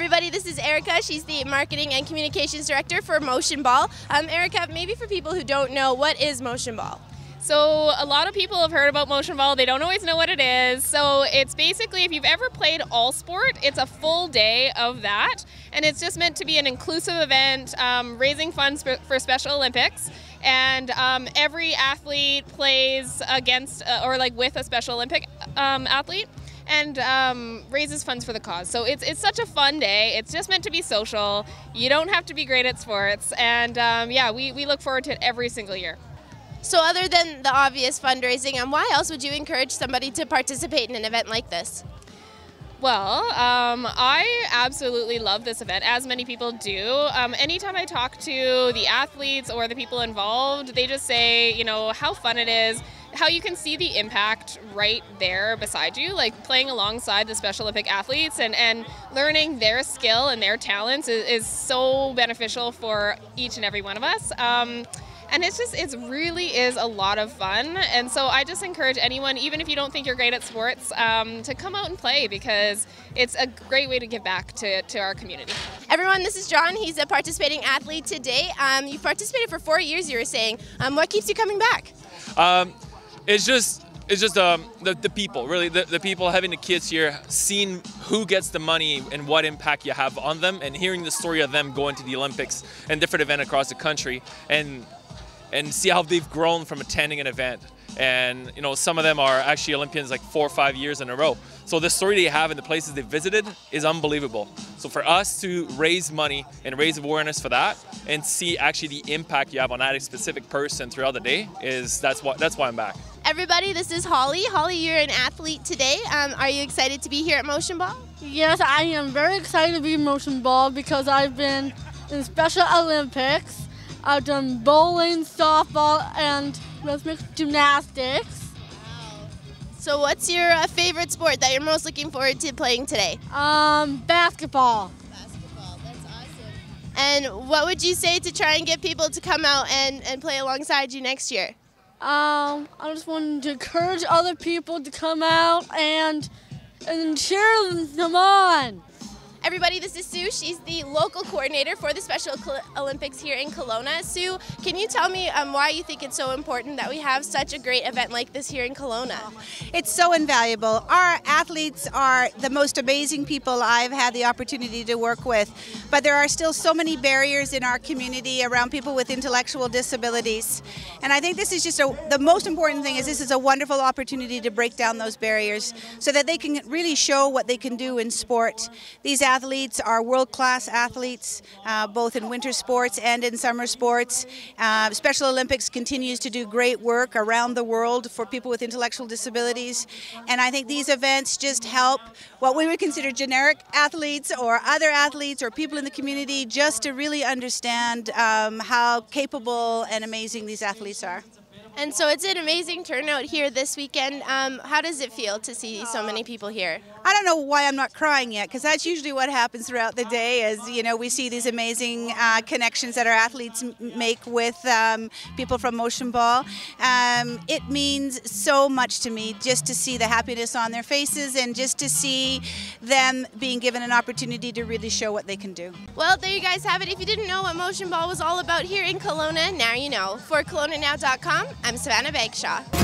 Everybody, this is Erica. She's the Marketing and Communications Director for Motionball. Um, Erica, maybe for people who don't know, what is Motionball? So a lot of people have heard about Motionball. They don't always know what it is. So it's basically if you've ever played all sport, it's a full day of that, and it's just meant to be an inclusive event, um, raising funds for, for, Special Olympics. And um, every athlete plays against uh, or like with a Special Olympic um, athlete and um, raises funds for the cause. So it's, it's such a fun day. It's just meant to be social. You don't have to be great at sports. And um, yeah, we, we look forward to it every single year. So other than the obvious fundraising, um, why else would you encourage somebody to participate in an event like this? Well, um, I absolutely love this event, as many people do. Um, anytime I talk to the athletes or the people involved, they just say, you know, how fun it is, how you can see the impact right there beside you, like playing alongside the Special Olympic athletes and, and learning their skill and their talents is, is so beneficial for each and every one of us. Um, and it's just it really is a lot of fun. And so i just encourage anyone even if you don't think you're great at sports um, to come out and play because it's a great way to give back to, to our community. Everyone this is john. He's a participating athlete today. Um, you've participated for four years you were saying. Um, what keeps you coming back? Um, it's just it's just um, the, the people, really, the, the people having the kids here, seeing who gets the money and what impact you have on them, and hearing the story of them going to the Olympics and different event across the country, and and see how they've grown from attending an event. And you know, some of them are actually Olympians like four or five years in a row. So the story they have and the places they visited is unbelievable. So for us to raise money and raise awareness for that and see actually the impact you have on that specific person throughout the day is that's what that's why I'm back. Everybody, this is Holly. Holly, you're an athlete today. Um, are you excited to be here at Motionball? Yes, I am very excited to be in Motionball because I've been in Special Olympics I've done bowling, softball, and rhythmic gymnastics. Wow. So, what's your uh, favorite sport that you're most looking forward to playing today? Um, basketball. Basketball, that's awesome. And what would you say to try and get people to come out and, and play alongside you next year? Um, I just wanted to encourage other people to come out and and cheer them on. Everybody, this is Sue. She's the local coordinator for the Special Olympics here in Kelowna. Sue, can you tell me um, why you think it's so important that we have such a great event like this here in Kelowna? It's so invaluable. Our athletes are the most amazing people I've had the opportunity to work with, but there are still so many barriers in our community around people with intellectual disabilities. And I think this is just a, the most important thing is this is a wonderful opportunity to break down those barriers so that they can really show what they can do in sport. These athletes are world-class athletes, uh, both in winter sports and in summer sports. Uh, Special Olympics continues to do great work around the world for people with intellectual disabilities, and I think these events just help what we would consider generic athletes or other athletes or people in the community just to really understand um, how capable and amazing these athletes are. And so it's an amazing turnout here this weekend. Um, how does it feel to see so many people here? I don't know why I'm not crying yet, because that's usually what happens throughout the day. As you know, we see these amazing uh, connections that our athletes make with um, people from Motionball. Um, it means so much to me just to see the happiness on their faces and just to see them being given an opportunity to really show what they can do. Well, there you guys have it. If you didn't know what Motionball was all about here in Kelowna, now you know. For KelownaNow.com, I'm Savannah Bagshaw.